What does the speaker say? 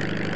you.